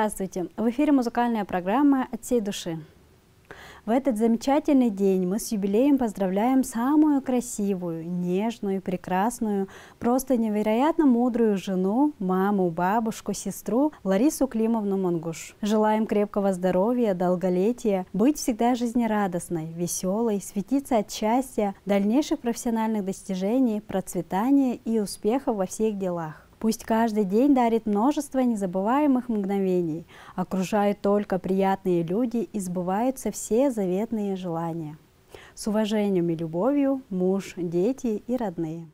Здравствуйте! В эфире музыкальная программа «От всей души». В этот замечательный день мы с юбилеем поздравляем самую красивую, нежную, прекрасную, просто невероятно мудрую жену, маму, бабушку, сестру Ларису Климовну Мангуш. Желаем крепкого здоровья, долголетия, быть всегда жизнерадостной, веселой, светиться от счастья, дальнейших профессиональных достижений, процветания и успехов во всех делах. Пусть каждый день дарит множество незабываемых мгновений, окружают только приятные люди и сбываются все заветные желания. С уважением и любовью муж, дети и родные.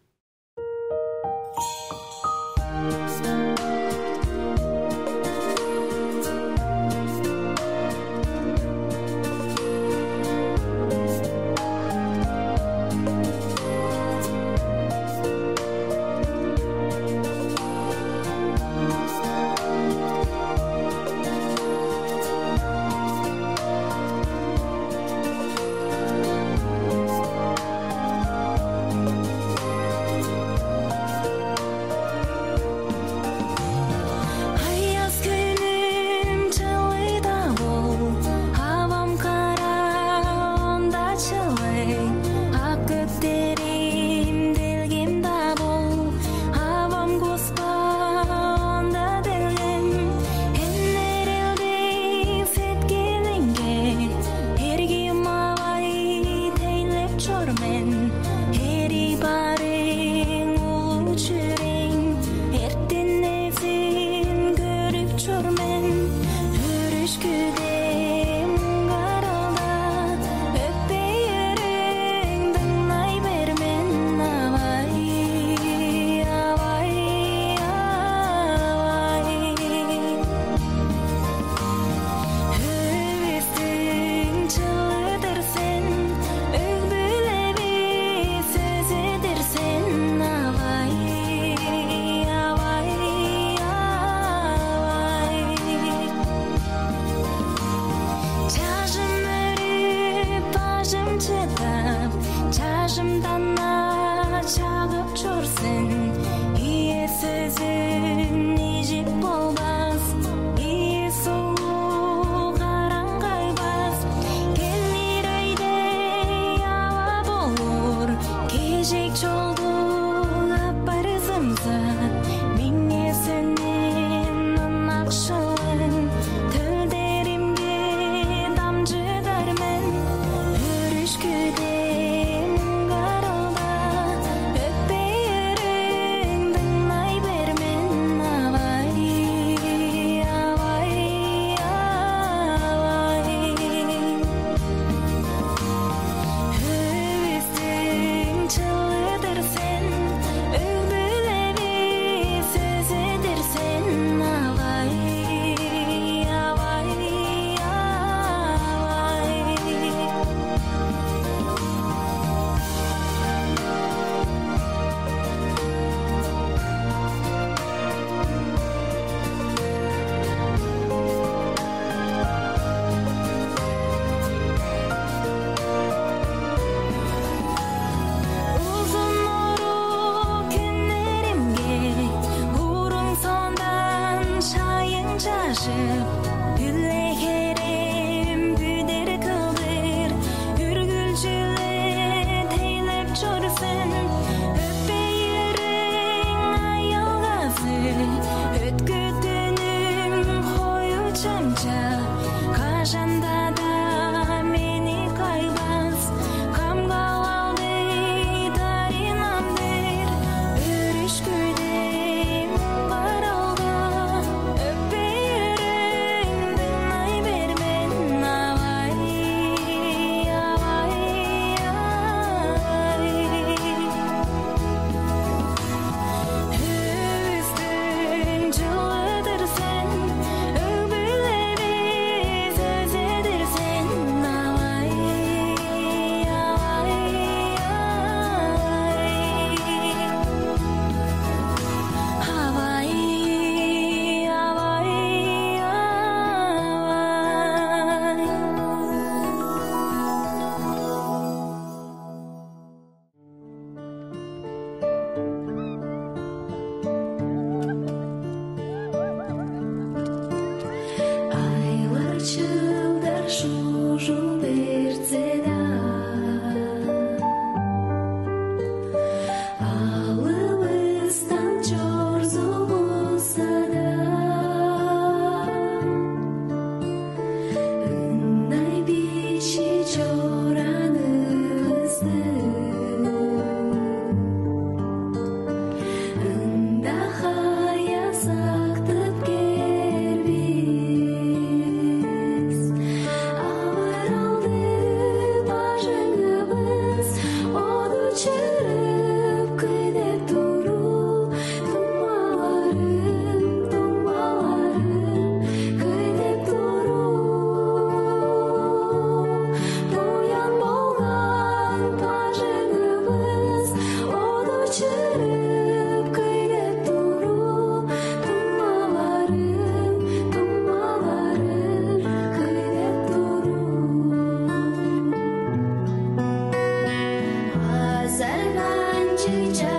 changes.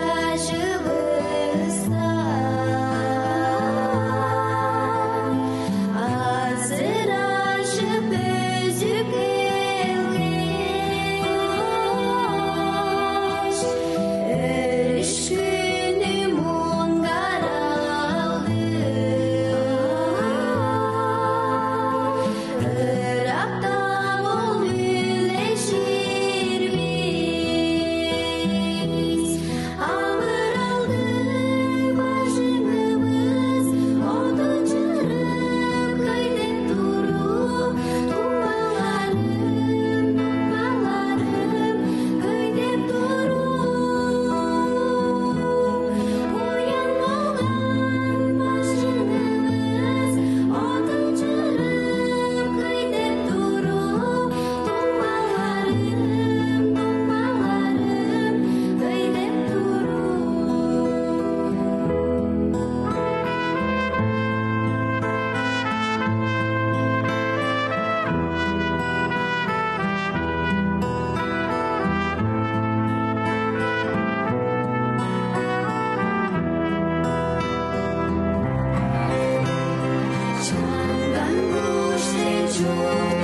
Thank you.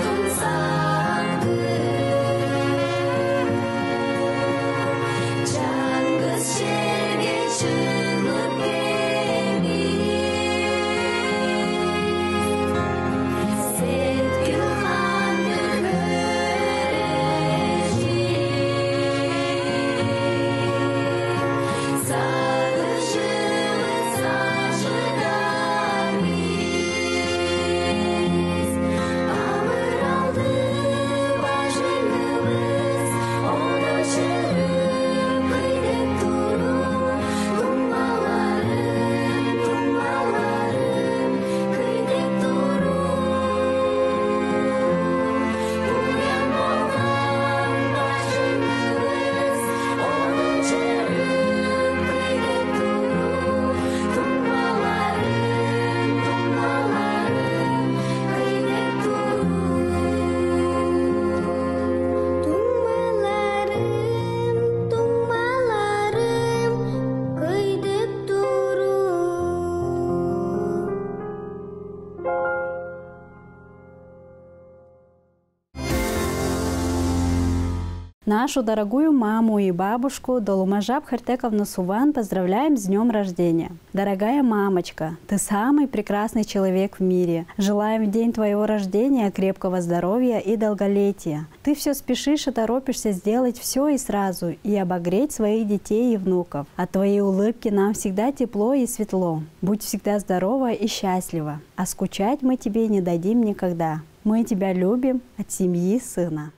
Нашу дорогую маму и бабушку Долумажаб Хартековну Суван поздравляем с днем рождения. Дорогая мамочка, ты самый прекрасный человек в мире. Желаем в день твоего рождения крепкого здоровья и долголетия. Ты все спешишь и торопишься сделать все и сразу, и обогреть своих детей и внуков. От твоей улыбки нам всегда тепло и светло. Будь всегда здорова и счастлива. А скучать мы тебе не дадим никогда. Мы тебя любим от семьи сына.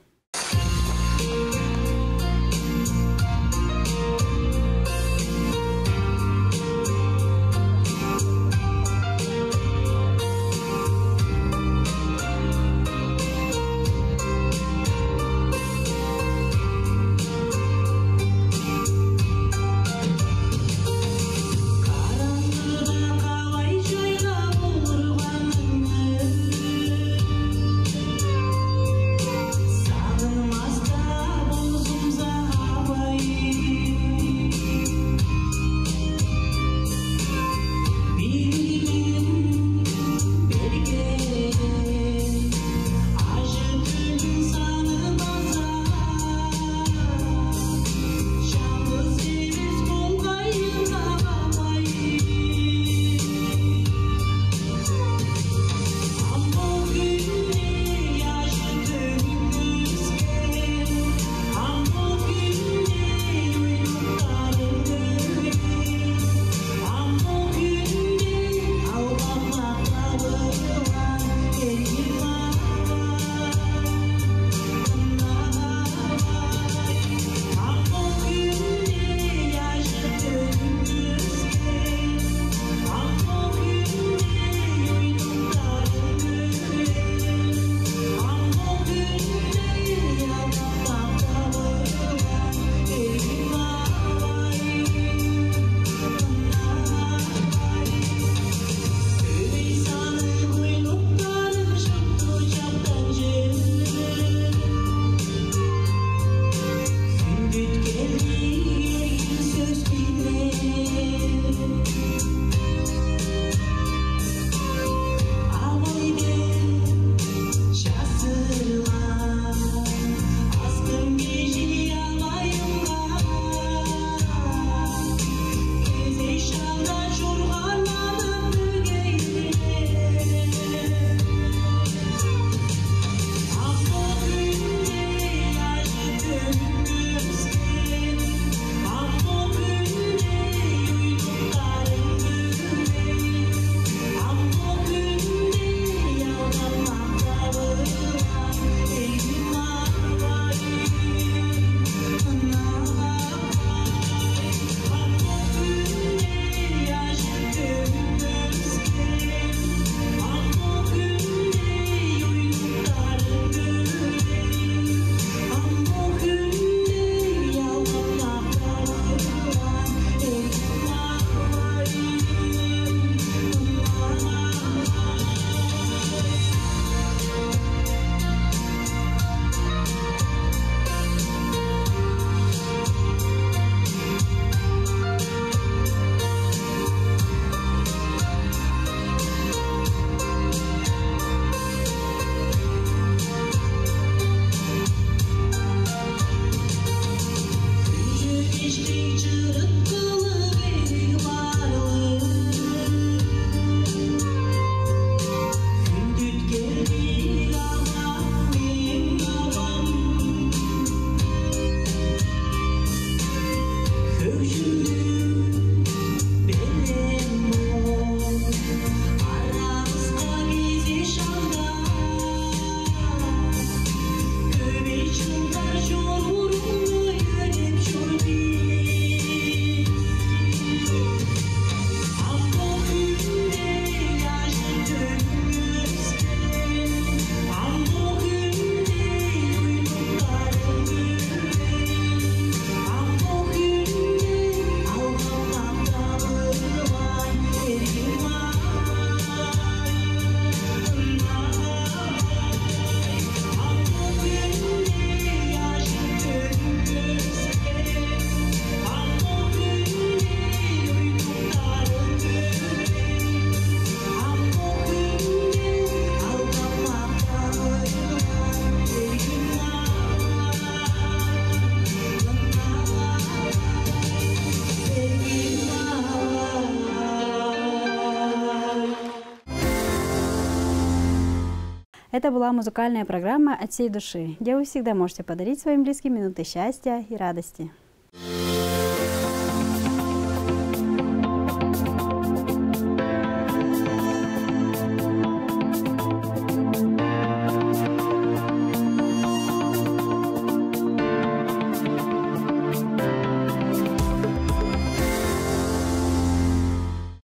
Это была музыкальная программа «От всей души», где вы всегда можете подарить своим близким минуты счастья и радости.